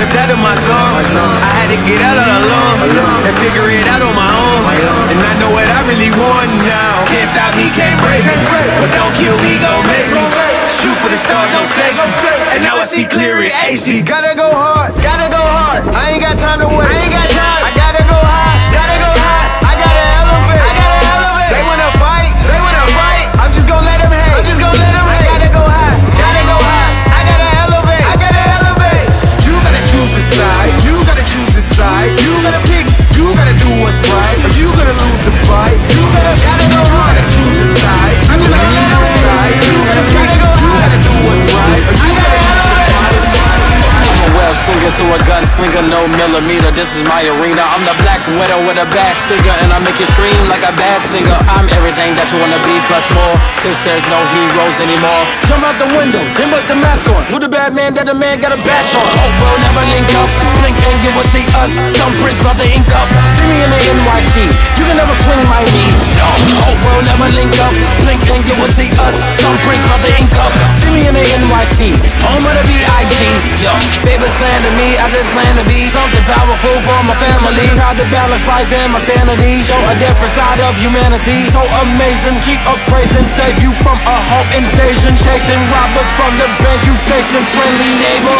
stepped out of my zone. I had to get out all alone and figure it out on my own. And I know what I really want now. Can't stop me, can't break me. But don't kill me, gon' make me. Shoot for the stars, don't save me. And now I see clear in HD. Gotta go hard, gotta go hard. I ain't got time to waste. To a gunslinger, no millimeter. This is my arena. I'm the black widow with a bad stinger, and I make you scream like a bad singer. I'm everything that you wanna be, plus more. Since there's no heroes anymore, jump out the window, then put the mask on. Who the bad man that a man got a bash on? Hope we'll never link up. Blink and you will see us. Prince about the ink up. See me in the NYC. You can never swing my knee. No, hope we'll never link up. Blink and you will see us. Prince about the ink up. See me in the NYC. Home of the B.I.G. Yo, baby slander me. I just plan to be something powerful for my family. Try to balance life and my sanity. Show a different side of humanity. So amazing. Keep up praising. Save you from a home invasion. Chasing robbers from the bank. You facing friendly Gotta go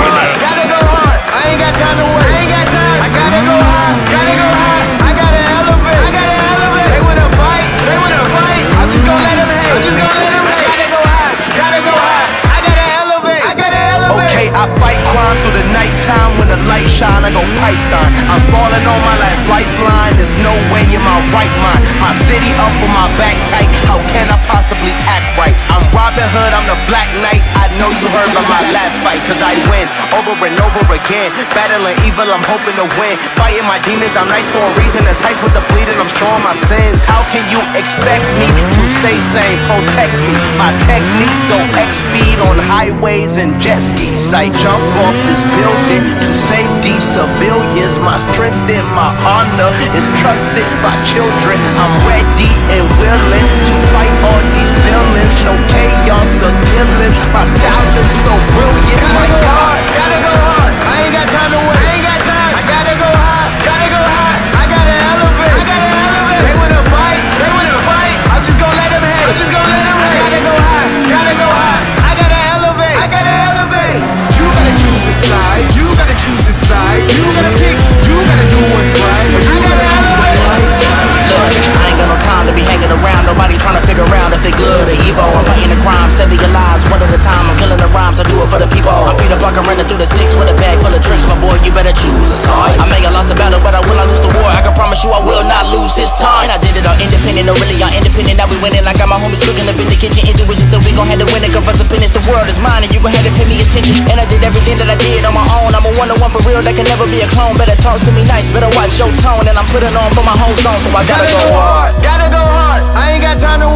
hard, gotta go hard. I ain't got time to waste. I ain't got time. I gotta go high, gotta go high. I gotta elevate, I gotta elevate. They wanna fight, they wanna fight. I'm just gonna let them hate. I'm just gonna let them hate. I gotta go high, gotta go high. I gotta elevate, I gotta elevate. Okay, I fight through the nighttime when the light shine. I go python. I'm falling on my last lifeline. There's no again. Battling evil, I'm hoping to win. Fighting my demons, I'm nice for a reason. Enticed with the bleeding, I'm showing my sins. How can you expect me to stay sane? Protect me. My technique go X speed on highways and jet skis. I jump off this building to save these civilians. My strength and my honor is trusted by children. I'm ready and willing to fight all these the people. I'm running through the six with a bag full of tricks. My boy, you better choose a side. I may have lost the battle, but I will not lose the war. I can promise you I will not lose this time. And I did it all independent, no really all independent. Now we winning. I got my homies cooking up in the kitchen. Intuition, so we gon' have to win it. Cause us finish the world is mine, and you gon' have to pay me attention. And I did everything that I did on my own. I'm a one on one for real, that can never be a clone. Better talk to me nice, better watch your tone. And I'm putting on for my whole zone, so I gotta go hard. Gotta go go hard. hard,